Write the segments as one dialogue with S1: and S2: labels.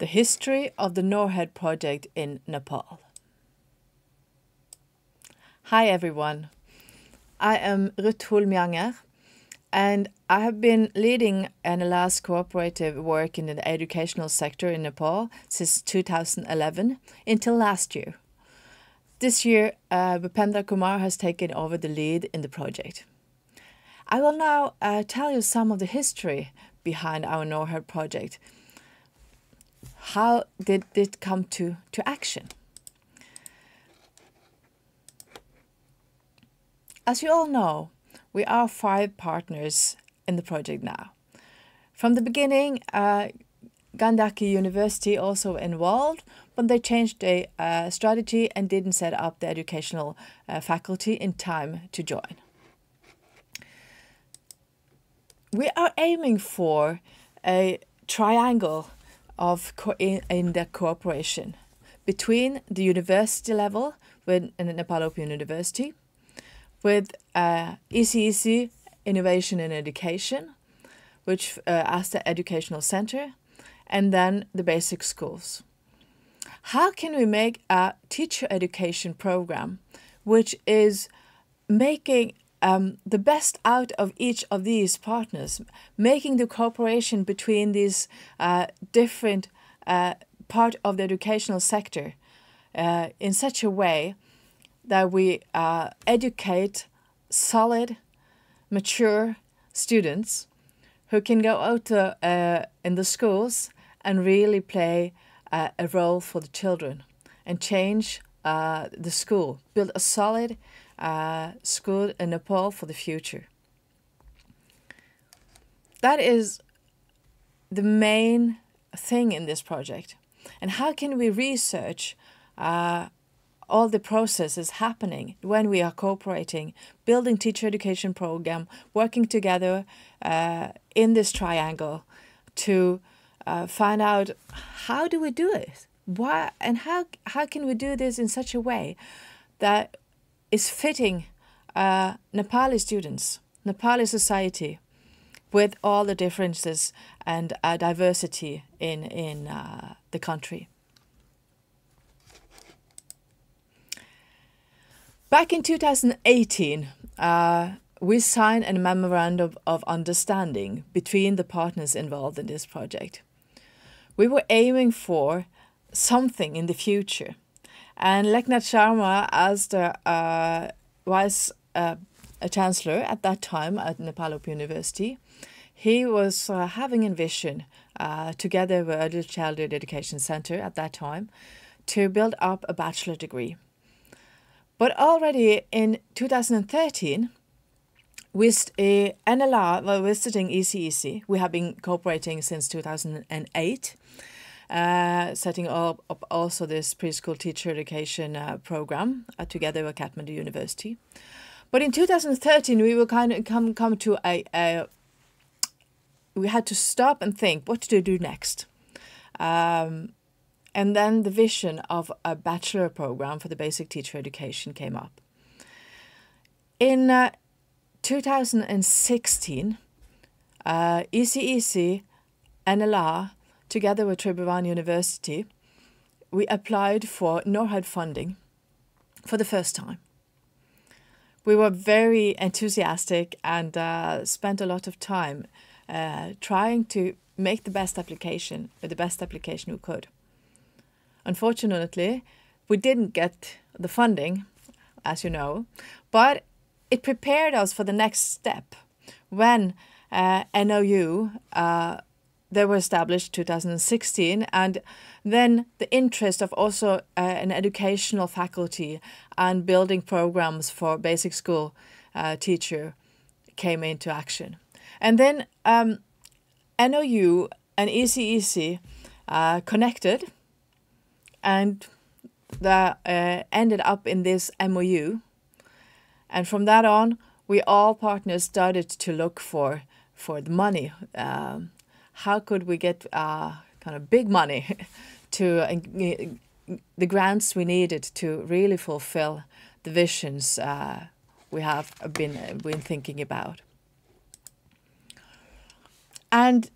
S1: the history of the NORHED project in Nepal. Hi everyone, I am Ruth Hol Mjanger and I have been leading NLA's cooperative work in the educational sector in Nepal since 2011 until last year. This year, uh, Bhupendra Kumar has taken over the lead in the project. I will now uh, tell you some of the history behind our NORHED project. How did it come to, to action? As you all know, we are five partners in the project now. From the beginning, uh, Gandaki University also involved, but they changed their uh, strategy and didn't set up the educational uh, faculty in time to join. We are aiming for a triangle of in, in the cooperation between the university level with Nepal Open University, with uh, ECEC Innovation in Education, which uh, as the educational center, and then the basic schools. How can we make a teacher education program which is making um, the best out of each of these partners, making the cooperation between these uh, different uh, part of the educational sector uh, in such a way that we uh, educate solid, mature students who can go out uh, in the schools and really play uh, a role for the children and change uh, the school, build a solid uh, school in Nepal for the future. That is the main thing in this project. And how can we research uh, all the processes happening when we are cooperating, building teacher education program, working together uh, in this triangle to uh, find out how do we do it, why, and how how can we do this in such a way that is fitting uh, Nepali students, Nepali society, with all the differences and uh, diversity in in uh, the country. Back in 2018, uh, we signed a memorandum of understanding between the partners involved in this project. We were aiming for something in the future. And Leknath Sharma, as the uh, vice uh, chancellor at that time at Nepal University, he was uh, having a vision uh, together with Early Childhood Education Center at that time to build up a bachelor degree. But already in 2013, with a NLA while visiting ECEC, we have been cooperating since 2008, uh, setting up, up, also this preschool teacher education uh, program uh, together with Kathmandu University. But in 2013, we will kind of come come to a, a we had to stop and think what to do next. Um, and then the vision of a bachelor program for the basic teacher education came up. In uh, 2016, uh, ECEC, NLA, together with Tribhuvan University, we applied for NORHED funding for the first time. We were very enthusiastic and uh, spent a lot of time uh, trying to make the best application, the best application we could. Unfortunately, we didn't get the funding, as you know, but it prepared us for the next step when uh, NOU uh, they were established 2016 and then the interest of also uh, an educational faculty and building programs for basic school uh, teacher came into action and then um, NOU and ECEC uh, connected and that uh, ended up in this MOU. And from that on, we all partners started to look for for the money. Um, how could we get uh, kind of big money to uh, the grants we needed to really fulfill the visions uh, we have been been thinking about. And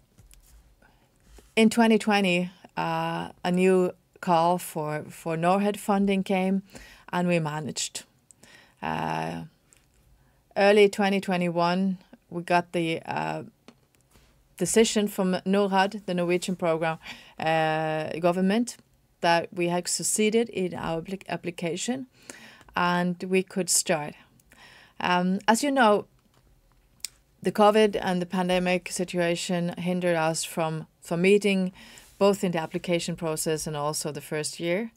S1: in 2020, uh, a new call for, for NORHED funding came, and we managed. Uh, early 2021, we got the uh, decision from NORAD, the Norwegian program uh, government, that we had succeeded in our application and we could start. Um, as you know, the COVID and the pandemic situation hindered us from, from meeting both in the application process and also the first year.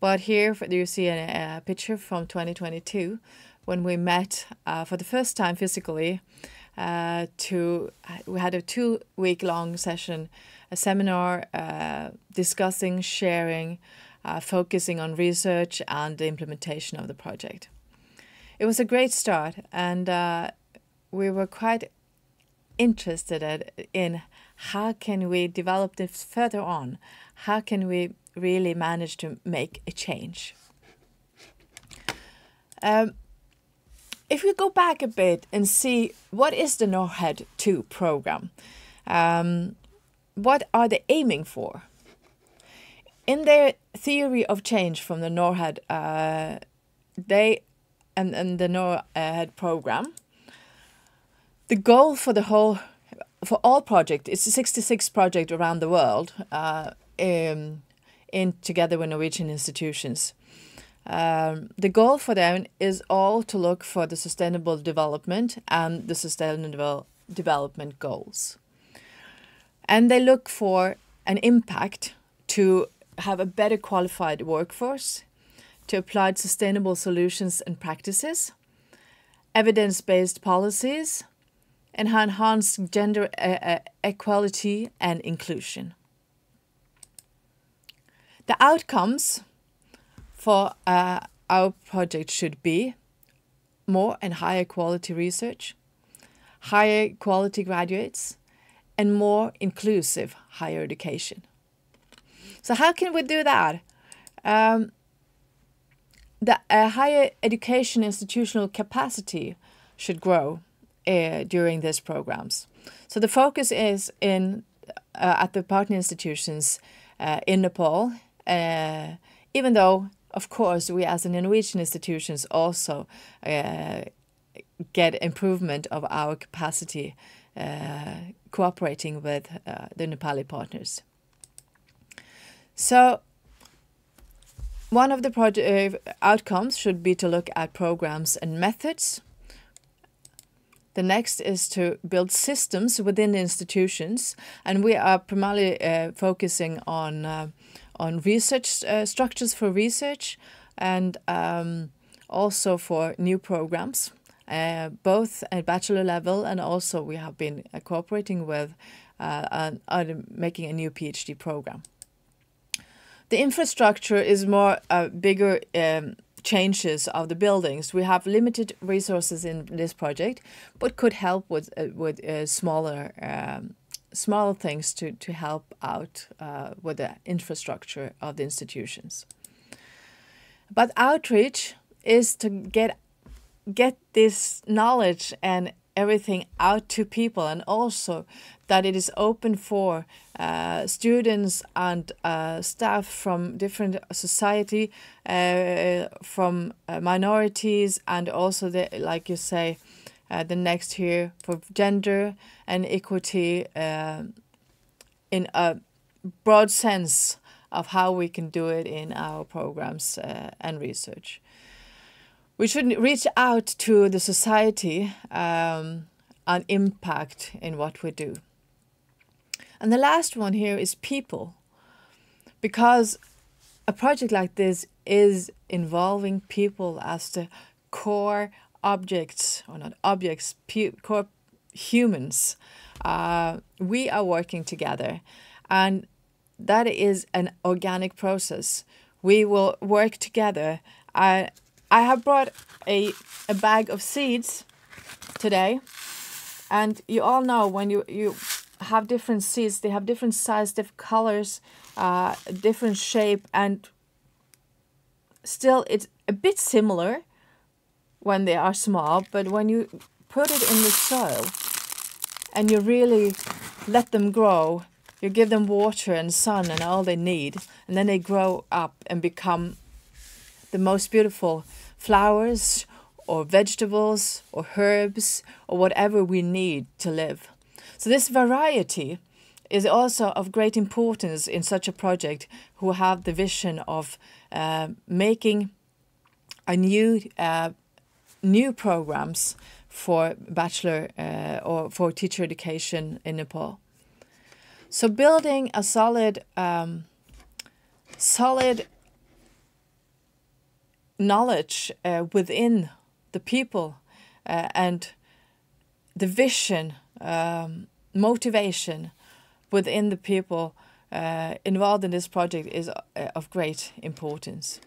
S1: But here you see a, a picture from 2022 when we met uh, for the first time physically. Uh, to we had a two week long session, a seminar uh, discussing, sharing, uh, focusing on research and the implementation of the project. It was a great start, and uh, we were quite interested in how can we develop this further on? How can we really manage to make a change? Um, if we go back a bit and see what is the NORHED 2 program, um, what are they aiming for? In their theory of change from the NORHED, uh, they and, and the NORHED program, the goal for the whole for all project it's a 66 project around the world uh, in, in together with Norwegian institutions. Um, the goal for them is all to look for the sustainable development and the sustainable development goals. And they look for an impact to have a better qualified workforce, to apply sustainable solutions and practices, evidence based policies, and enhance gender uh, equality and inclusion. The outcomes for uh, our project should be more and higher quality research, higher quality graduates, and more inclusive higher education. So how can we do that? Um, the uh, higher education institutional capacity should grow uh, during these programs. So the focus is in uh, at the partner institutions uh, in Nepal, uh, even though of course we as the Norwegian institutions also uh, get improvement of our capacity cooperating with the Nepali partners. So one of the project uh, outcomes should be to look at programs and methods. The next is to build systems within the institutions, and we are primarily uh, focusing on uh, on research uh, structures for research and um, also for new programs, uh, both at bachelor level and also we have been uh, cooperating with on making a new PhD program. The infrastructure is more uh, bigger um, changes of the buildings. We have limited resources in this project, but could help with uh, with uh, smaller um, small things to to help out uh, with the infrastructure of the institutions. But outreach is to get get this knowledge and everything out to people and also that it is open for uh, students and uh, staff from different society uh, from uh, minorities and also the like you say uh, the next here for gender and equity uh, in a broad sense of how we can do it in our programs and research we should reach out to the society um, and impact in what we do. And the last one here is people, because a project like this is involving people as the core objects, or not objects, humans. Uh, we are working together, and that is an organic process. We will work together. Uh, I have brought a, a bag of seeds today. And you all know when you, you have different seeds, they have different size, different colors, uh, different shape, and still it's a bit similar when they are small, but when you put it in the soil and you really let them grow, You give them water and sun and all they need, and then they grow up and become the most beautiful flowers or vegetables or herbs or whatever we need to live. So this variety is also of great importance in such a project who have the vision of uh, making a new uh, new programs for bachelor uh, or for teacher education in Nepal. So building a solid um, solid knowledge uh, within the people uh, and the vision, um, motivation within the people uh, involved in this project is uh, of great importance.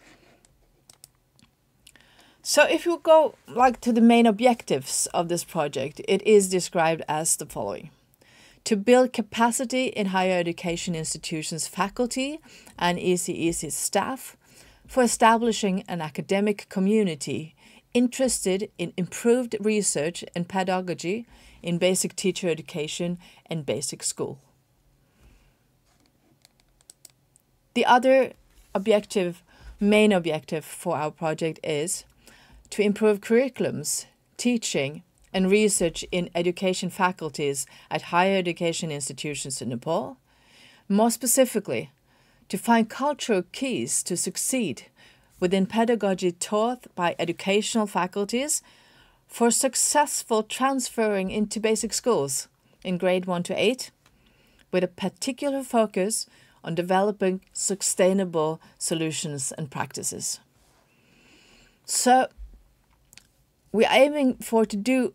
S1: So if you go like to the main objectives of this project, it is described as the following. To build capacity in higher education institutions faculty and ECEC staff for establishing an academic community interested in improved research and pedagogy in basic teacher education and basic school. The other objective, main objective for our project is to improve curriculums, teaching, and research in education faculties at higher education institutions in Nepal. More specifically, to find cultural keys to succeed within pedagogy taught by educational faculties for successful transferring into basic schools in grade 1 to 8, with a particular focus on developing sustainable solutions and practices. So, we're aiming for to do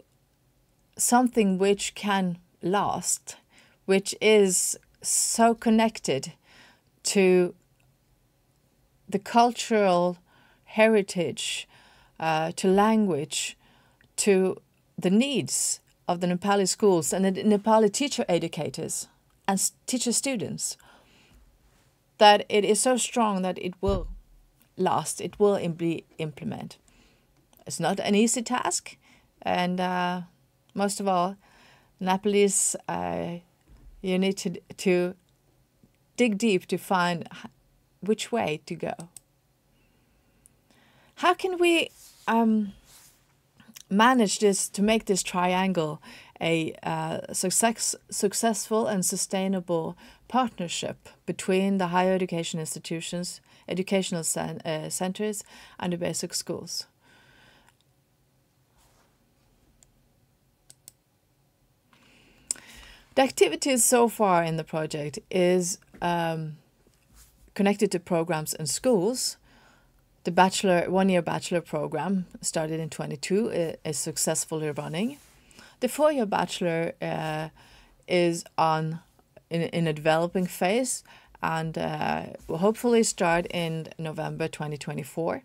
S1: something which can last, which is so connected to the cultural heritage, uh, to language, to the needs of the Nepali schools and the Nepali teacher educators and teacher students, that it is so strong that it will last, it will be implemented. It's not an easy task, and uh, most of all, Nepalese, uh, you need to, to dig deep to find which way to go. How can we um, manage this to make this triangle a uh, success, successful and sustainable partnership between the higher education institutions, educational cen uh, centers, and the basic schools? The activities so far in the project is um, connected to programs in schools. The bachelor one-year bachelor program started in 22 is successfully running. The four-year bachelor uh, is on in, in a developing phase and uh, will hopefully start in November 2024.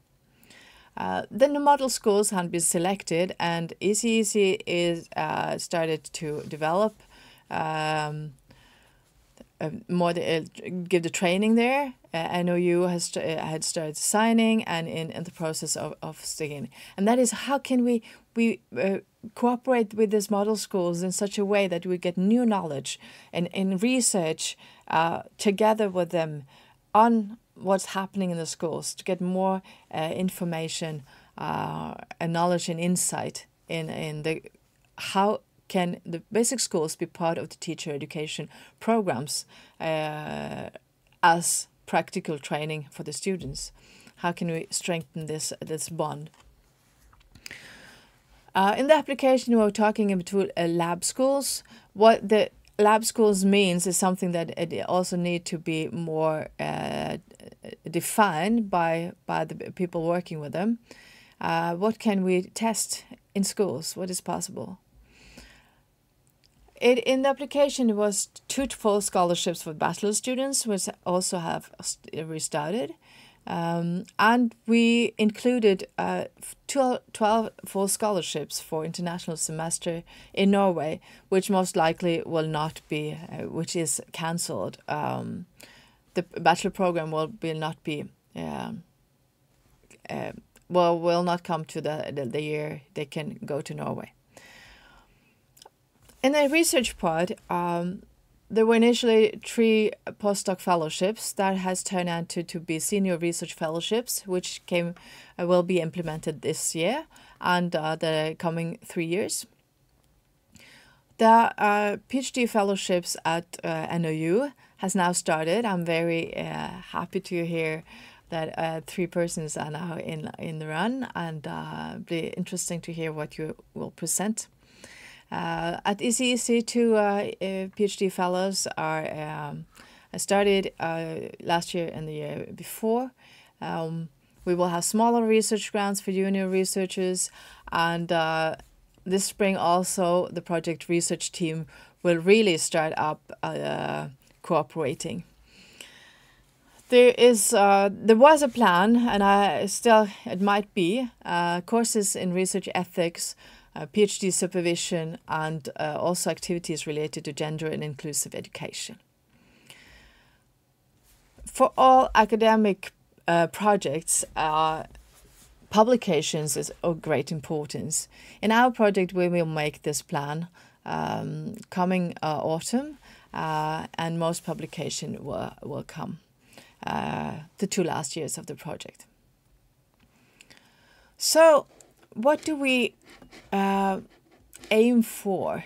S1: Uh, then the model schools have been selected and ECEC is uh, started to develop um, uh, more the, uh, give the training there. Uh, NOU has uh, had started signing and in, in the process of, of sticking. And that is how can we we uh, cooperate with these model schools in such a way that we get new knowledge and, and research uh, together with them on what's happening in the schools to get more uh, information and knowledge and insight in, in the how can the basic schools be part of the teacher education programs uh, as practical training for the students? How can we strengthen this this bond? Uh, in the application, we were talking about uh, lab schools. What the lab schools means is something that it also need to be more uh, defined by by the people working with them. Uh, what can we test in schools? What is possible? It, in the application, it was two full scholarships for bachelor students, which also have restarted. Um, and we included uh, 12 full scholarships for international semester in Norway, which most likely will not be, uh, which is cancelled. Um, the bachelor program will, will not be, uh, uh, well, will not come to the, the, the year they can go to Norway. In the research part, um, there were initially three postdoc fellowships that has turned out to, to be senior research fellowships, which came uh, will be implemented this year and uh, the coming three years. The uh, PhD fellowships at uh, NOU has now started. I'm very uh, happy to hear that uh, three persons are now in in the run, and uh, be interesting to hear what you will present. Uh, at ECEC, two uh, uh, PhD fellows are um, started uh, last year and the year before. Um, we will have smaller research grants for junior researchers, and uh, this spring also the project research team will really start up uh, cooperating. There is uh, there was a plan, and I still it might be uh, courses in research ethics, uh, PhD supervision, and uh, also activities related to gender and inclusive education. For all academic uh, projects, uh, publications is of great importance. In our project, we will make this plan um, coming uh, autumn, and most publication will, will come the two last years of the project. So, what do we uh, aim for?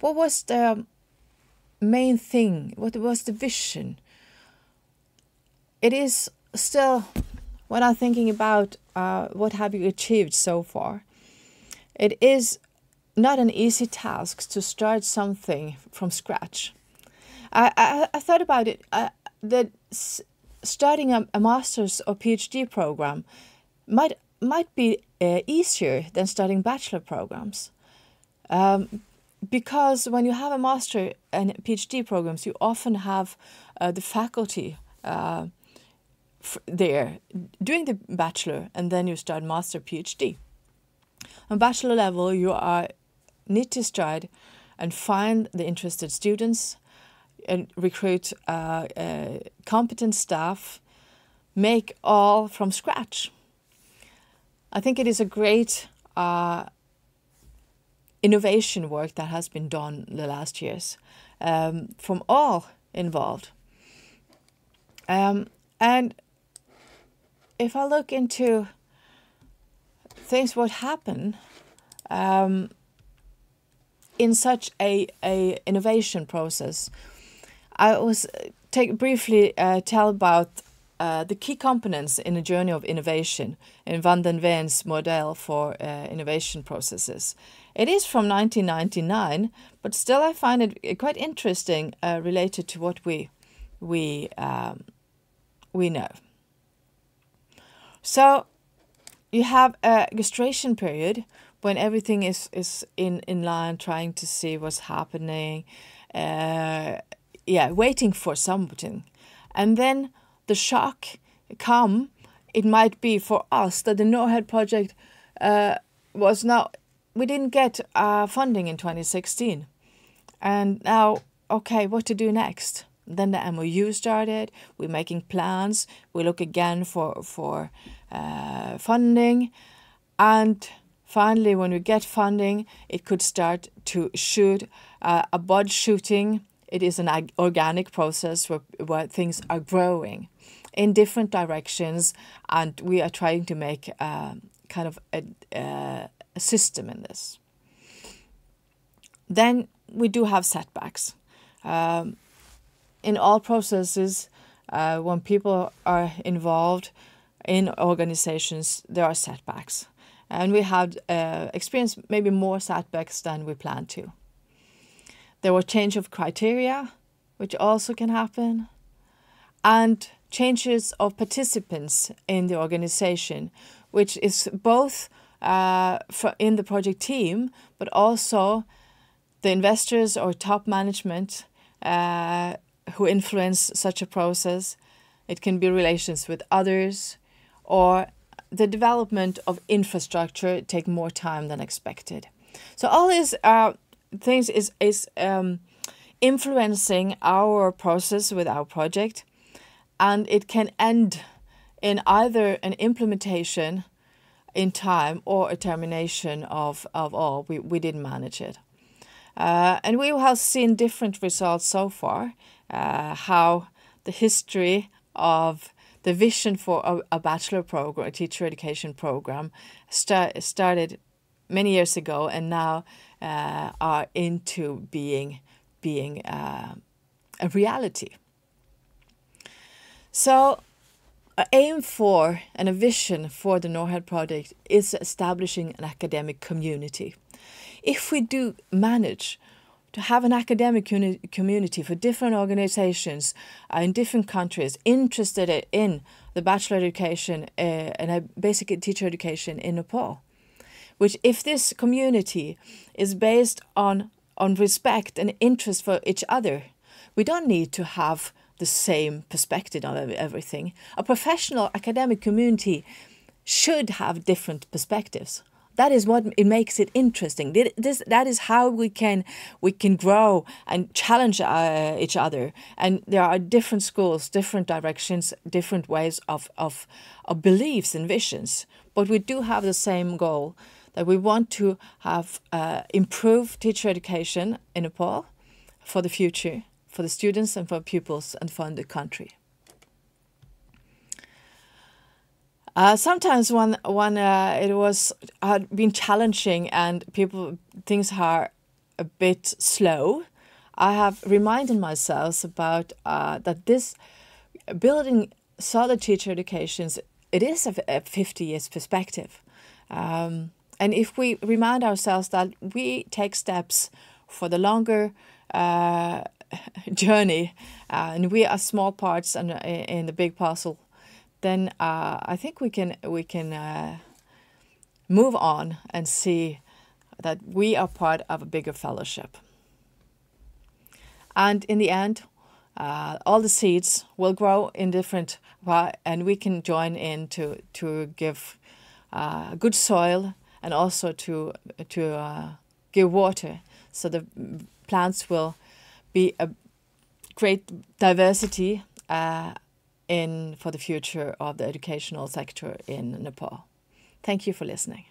S1: What was the main thing? What was the vision? It is still, when I'm thinking about uh, what have you achieved so far, it is not an easy task to start something from scratch. I, I, I thought about it uh, that starting a, a master's or PhD program might might be uh, easier than starting bachelor programs. Um, because when you have a master and PhD programs, you often have uh, the faculty uh, there doing the bachelor, and then you start master PhD. On bachelor level, you are need to start and find the interested students and recruit uh, uh, competent staff, make all from scratch. I think it is a great uh, innovation work that has been done the last years um, from all involved. Um, and if I look into things what happen um, in such a, a innovation process, I was take briefly uh, tell about uh, the key components in a journey of innovation in Van de Ven's model for uh, innovation processes. It is from 1999, but still I find it quite interesting uh, related to what we we um, we know. So you have a gestation period when everything is, is in, in line, trying to see what's happening, uh, yeah, waiting for something. And then the shock come, it might be for us that the NORHED project uh, was now, we didn't get uh, funding in 2016. And now, okay, what to do next? Then the MOU started, we're making plans, we look again for, for uh, funding. And finally, when we get funding, it could start to shoot uh, a bud shooting it is an organic process where, where things are growing in different directions, and we are trying to make uh, kind of a, uh, a system in this. Then we do have setbacks. Um, in all processes, uh, when people are involved in organizations, there are setbacks. And we have uh, experienced maybe more setbacks than we planned to. There were change of criteria, which also can happen, and changes of participants in the organization, which is both uh, in the project team, but also the investors or top management uh, who influence such a process. It can be relations with others, or the development of infrastructure take more time than expected. So all these uh, things is is um, influencing our process with our project, and it can end in either an implementation in time or a termination of, of all. We, we didn't manage it. Uh, and we have seen different results so far, uh, how the history of the vision for a, a bachelor program, a teacher education program, start, started many years ago and now uh, are into being being uh, a reality. So, an aim for and a vision for the NORHED project is establishing an academic community. If we do manage to have an academic community for different organizations uh, in different countries interested in the bachelor education uh, and a basic teacher education in Nepal, which if this community is based on on respect and interest for each other, we don't need to have the same perspective on everything. A professional academic community should have different perspectives. That is what it makes it interesting. This that is how we can we can grow and challenge uh, each other. And there are different schools different directions different ways of, of of beliefs and visions. But we do have the same goal that we want to have uh, improved teacher education in Nepal for the future for the students and for pupils and for the country. Uh, sometimes when when uh, it was had been challenging and people things are a bit slow, I have reminded myself about uh, that this building solid teacher educations it is a, a fifty years perspective, um, and if we remind ourselves that we take steps for the longer uh, journey, uh, and we are small parts in, in the big puzzle then uh, I think we can we can uh, move on and see that we are part of a bigger fellowship. And in the end, uh, all the seeds will grow in different, and we can join in to to give uh, good soil and also to to uh, give water, so the plants will be a great diversity uh, in for the future of the educational sector in Nepal. Thank you for listening.